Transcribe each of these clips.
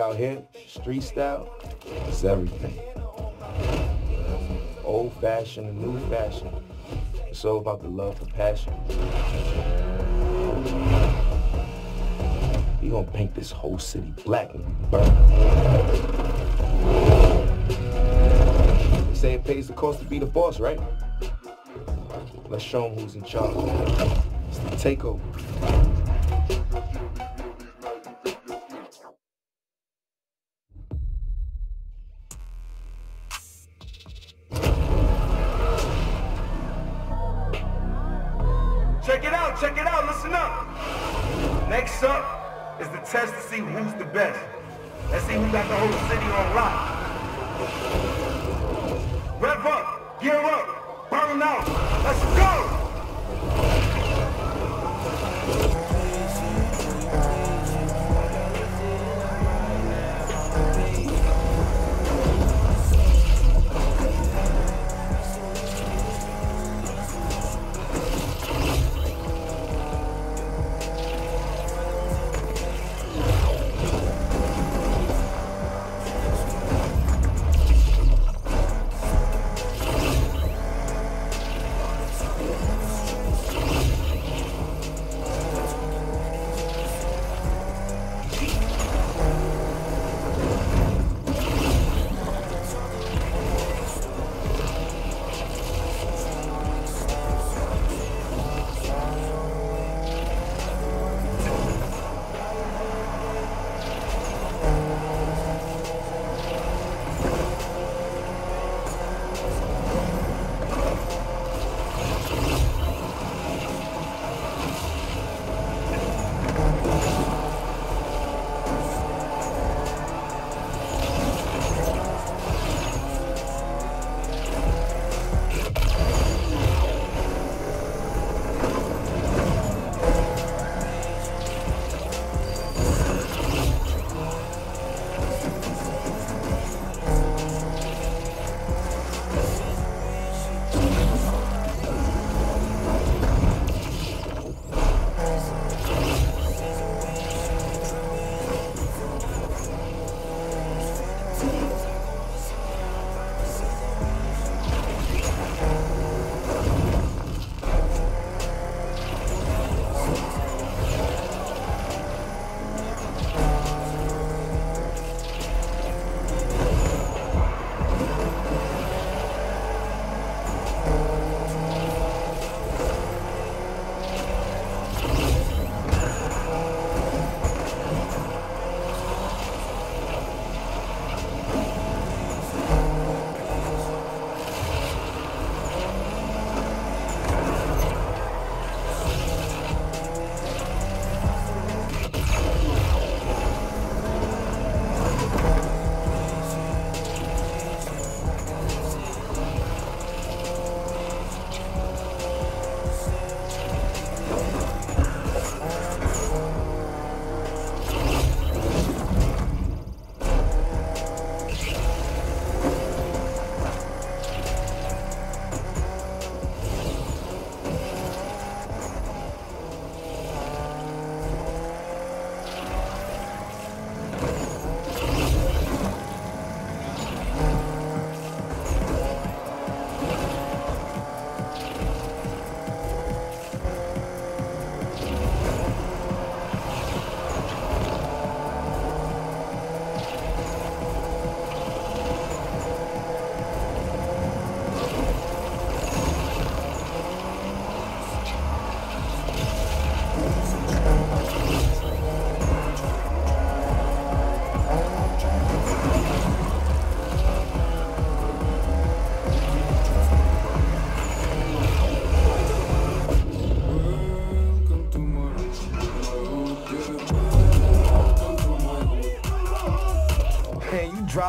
out here, street style is everything. Old fashioned and new fashioned. It's all about the love and passion. We gonna paint this whole city black and burn. They say it pays the cost to be the boss, right? Let's show them who's in charge. It's the takeover. To see who's the best. Let's see who got the whole city on lock. Rev up, gear up, burn out. Let's go!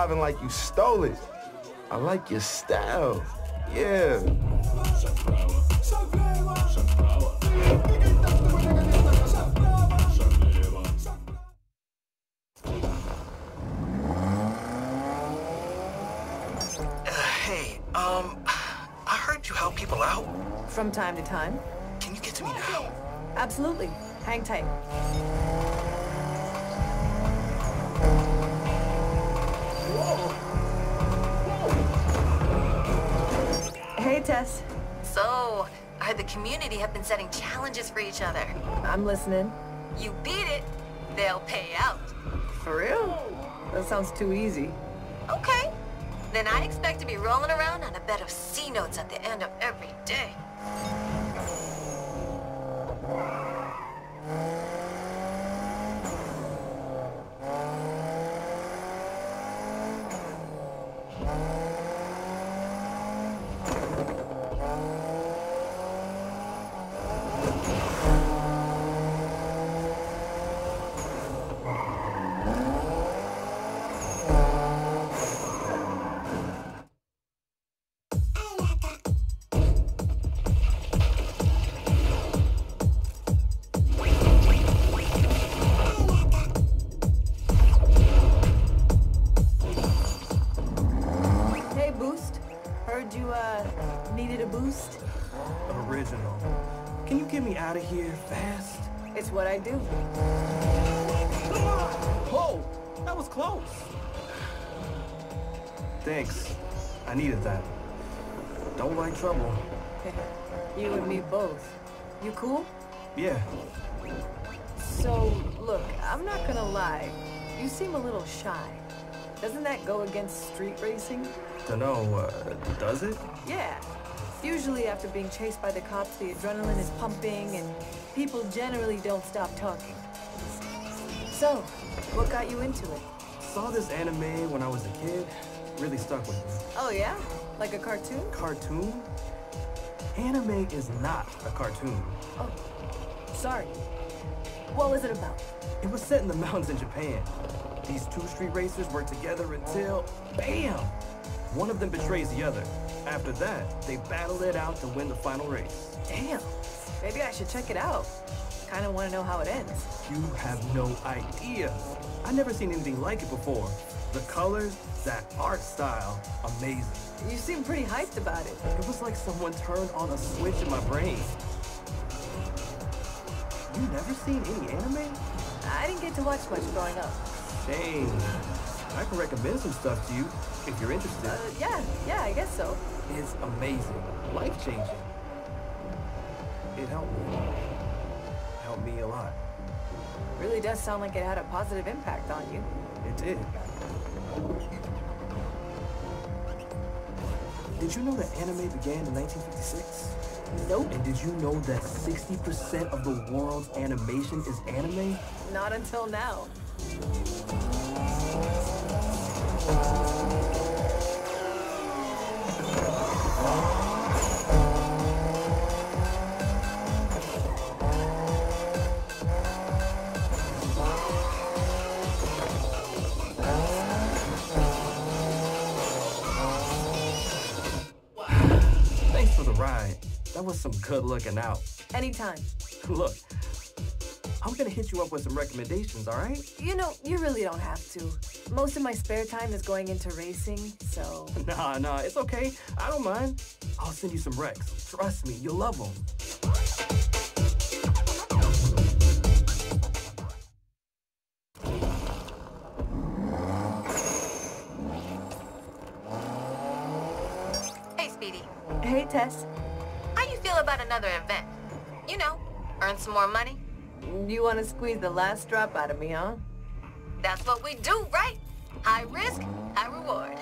Driving like you stole it. I like your style. Yeah. Hey, um, I heard you help people out. From time to time. Can you get to me now? Absolutely. Hang tight. So, I the community have been setting challenges for each other. I'm listening. You beat it, they'll pay out. For real? That sounds too easy. Okay. Then I expect to be rolling around on a bed of C notes at the end of every day. Heard you, uh, needed a boost? Original. Can you get me out of here fast? It's what I do. Whoa! That was close. Thanks. I needed that. Don't like trouble. you and me both. You cool? Yeah. So, look, I'm not gonna lie. You seem a little shy. Doesn't that go against street racing? Dunno, uh, does it? Yeah. Usually after being chased by the cops, the adrenaline is pumping and people generally don't stop talking. So, what got you into it? Saw this anime when I was a kid. Really stuck with me. Oh yeah? Like a cartoon? Cartoon? Anime is not a cartoon. Oh, sorry. What was it about? It was set in the mountains in Japan. These two street racers work together until, BAM! One of them betrays the other. After that, they battle it out to win the final race. Damn. Maybe I should check it out. Kinda wanna know how it ends. You have no idea. I've never seen anything like it before. The colors, that art style, amazing. You seem pretty hyped about it. It was like someone turned on a switch in my brain. You never seen any anime? I didn't get to watch much growing up. Shame. I can recommend some stuff to you if you're interested. Uh, yeah, yeah, I guess so. It's amazing. Life-changing. It helped me. Helped me a lot. Really does sound like it had a positive impact on you. It did. Did you know that anime began in 1956? Nope. And did you know that 60% of the world's animation is anime? Not until now. That was some good looking out. Anytime. Look, I'm gonna hit you up with some recommendations, all right? You know, you really don't have to. Most of my spare time is going into racing, so... Nah, nah, it's okay. I don't mind. I'll send you some recs. Trust me, you'll love them. Hey, Speedy. Hey, Tess. How you feel about another event? You know, earn some more money? You want to squeeze the last drop out of me, huh? That's what we do, right? High risk, high reward.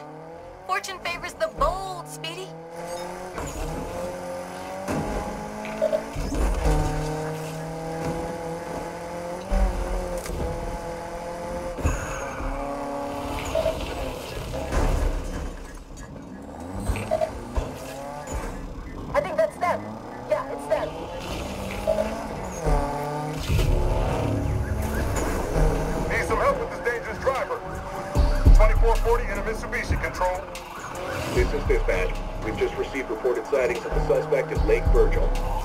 Fortune favors the bold, Speedy. 2440 in a Mitsubishi control. This is dispatch. We've just received reported sightings of the suspect at Lake Virgil.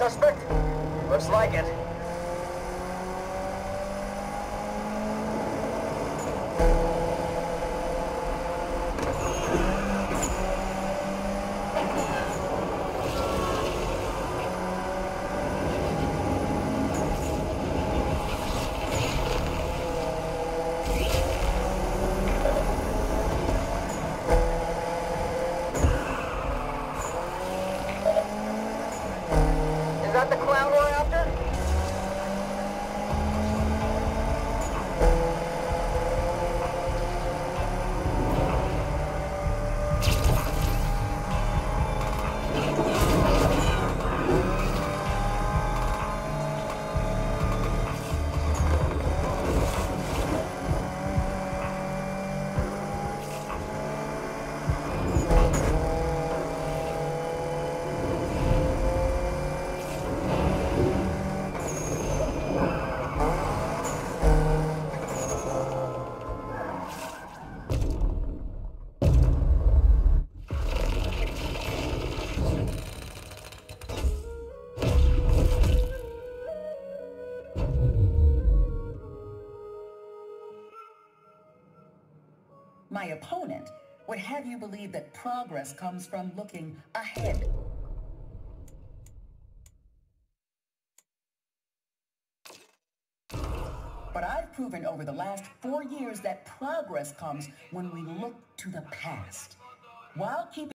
suspect? Looks like it. My opponent would have you believe that progress comes from looking ahead. But I've proven over the last four years that progress comes when we look to the past, while keeping